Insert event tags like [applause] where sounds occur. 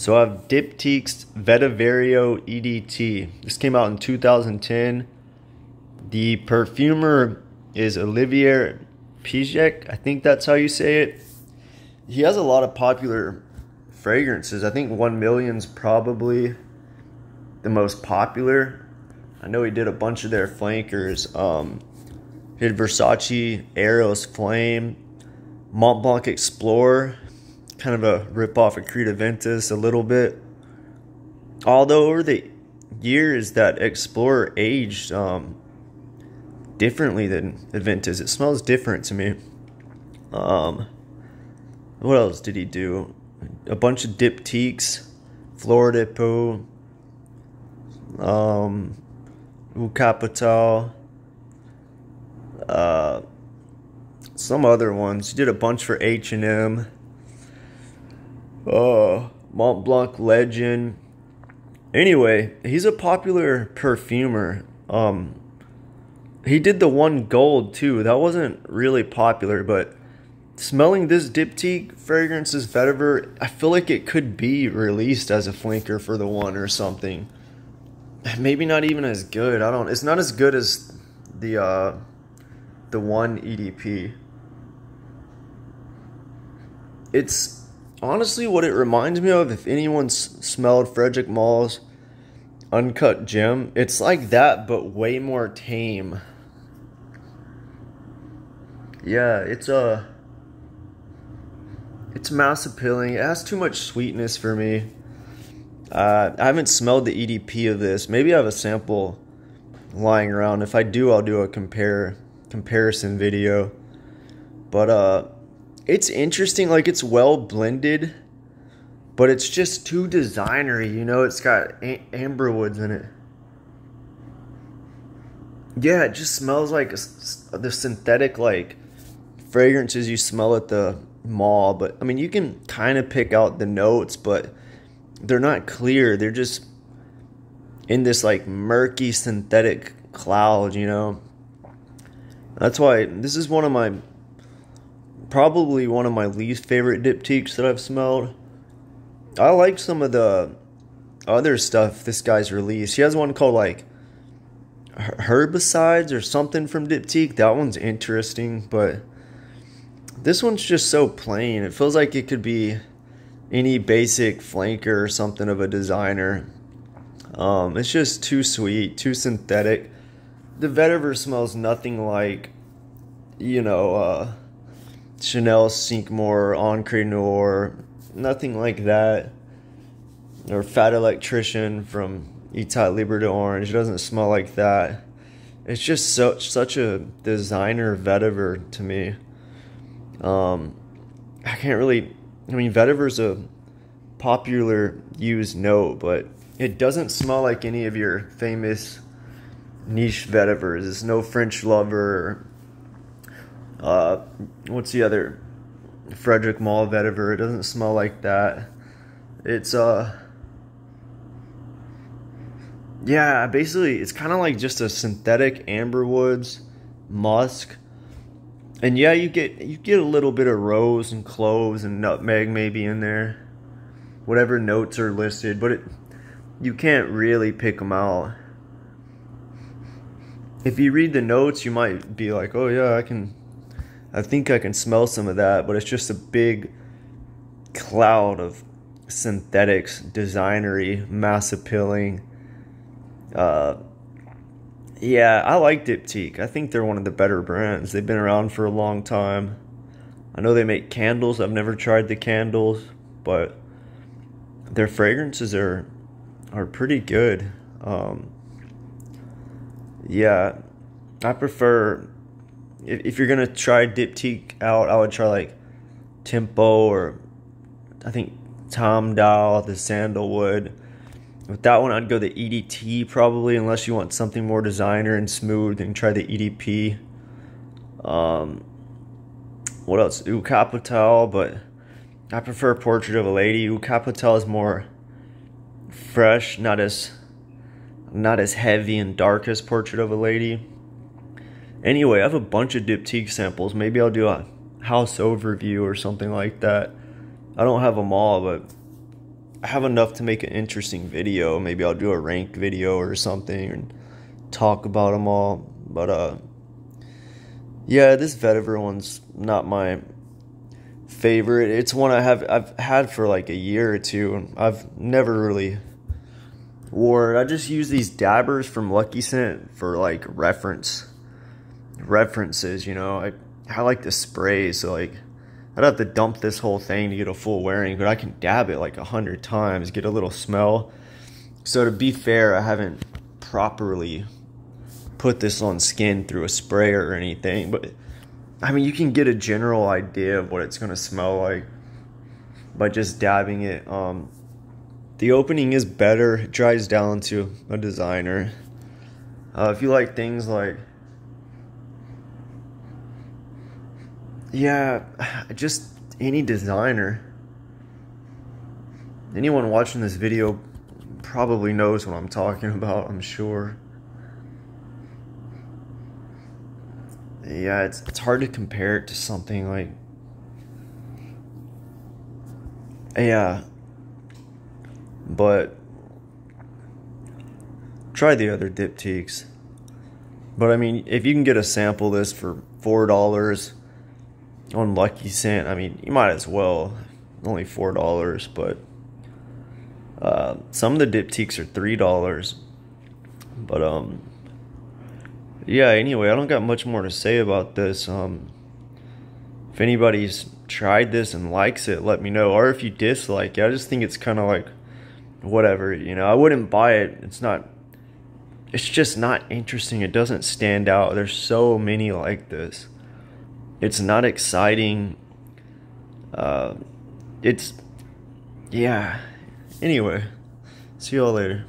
So I have Diptyque's Vetyverio EDT. This came out in 2010. The perfumer is Olivier Pijek. I think that's how you say it. He has a lot of popular fragrances. I think 1 Million's probably the most popular. I know he did a bunch of their flankers. Um, he did Versace Eros Flame, Mont Blanc Explorer, kind of a rip off of Creed Aventus a little bit. Although over the years that Explorer aged um, differently than Aventus, it smells different to me. Um, what else did he do? A bunch of diptyques, Fleur de Peau, um, Eau Capitale, uh, some other ones. He did a bunch for H and M. Uh, Mont Blanc Legend. Anyway, he's a popular perfumer. Um, he did the one gold too. That wasn't really popular, but smelling this Diptyque fragrance, this vetiver, I feel like it could be released as a flanker for the one or something. Maybe not even as good. I don't. It's not as good as the uh, the one EDP. It's honestly what it reminds me of. If anyone's smelled Frederic Malle's Uncut Gem, it's like that, but way more tame. Yeah, it's a. Uh, it's mass appealing. It has too much sweetness for me. Uh, I haven't smelled the EDP of this. Maybe I have a sample lying around. If I do, I'll do a compare comparison video. But uh, it's interesting. Like it's well blended, but it's just too designery. You know, it's got amber woods in it. Yeah, it just smells like the synthetic like fragrances you smell at the mall, but I mean, you can kind of pick out the notes, but they're not clear. They're just in this like murky synthetic cloud, you know. That's why this is one of my probably one of my least favorite diptychs that I've smelled. I like some of the other stuff this guy's released. He has one called like herbicides or something from Diptyque. That one's interesting, but this one's just so plain. It feels like it could be any basic flanker or something of a designer. Um, it's just too sweet, too synthetic. The vetiver smells nothing like, you know, uh, Chanel More, Encre Noire, nothing like that. Or Fat Electrician from Etat Libre d'Orange. It doesn't smell like that. It's just such such a designer vetiver to me. Um, I can't really. I mean, vetiver's a popular used note, but it doesn't smell like any of your famous niche vetivers. It's no French lover. Uh, what's the other? Frederic Malle vetiver. It doesn't smell like that. It's uh. Yeah, basically, it's kind of like just a synthetic amber woods musk and yeah, you get you get a little bit of rose and cloves and nutmeg maybe in there, whatever notes are listed, but it you can't really pick them out. If you read the notes, you might be like, "Oh yeah, I can, I think I can smell some of that," but it's just a big cloud of synthetics, designery, mass appealing. Uh, yeah, I like Diptyque. I think they're one of the better brands. They've been around for a long time. I know they make candles. I've never tried the candles, but their fragrances are are pretty good. Um, yeah, I prefer if, if you're gonna try Diptyque out, I would try like Tempo or I think Tam Dao, the Sandalwood. With that one, I'd go the EDT probably, unless you want something more designer and smooth, then try the EDP. Um, what else? Eau Capitale, but I prefer Portrait of a Lady. Eau Capitale is more fresh, not as not as heavy and dark as Portrait of a Lady. Anyway, I have a bunch of Diptyque samples. Maybe I'll do a house overview or something like that. I don't have them all, but I have enough to make an interesting video. Maybe I'll do a rank video or something and talk about them all. But uh, yeah, this vetiver one's not my favorite. It's one I have I've had for like a year or two, and I've never really wore it. I just use these dabbers from Lucky Scent for like reference references. You know, I I like the spray, so like I'd have to dump this whole thing to get a full wearing, but I can dab it like a hundred times, get a little smell. So to be fair, I haven't properly put this on skin through a sprayer or anything, but I mean, you can get a general idea of what it's going to smell like by just dabbing it. Um, the opening is better, it dries down to a designer. Uh, if you like things like, yeah, [sighs] just any designer, anyone watching this video probably knows what I'm talking [laughs] about, I'm sure. yeah, it's it's hard to compare it to something like yeah. But try the other diptychs. But I mean, if you can get a sample this for four dollars on Lucky Scent, I mean, you might as well. Only four dollars, but uh, some of the diptychs are three dollars. But um, yeah, anyway, I don't got much more to say about this. Um, if anybody's tried this and likes it, let me know. Or if you dislike it, I just think it's kind of like whatever, you know. I wouldn't buy it. It's not it's just not interesting. It doesn't stand out. There's so many like this. It's not exciting. Uh, it's yeah. Anyway, see y'all later.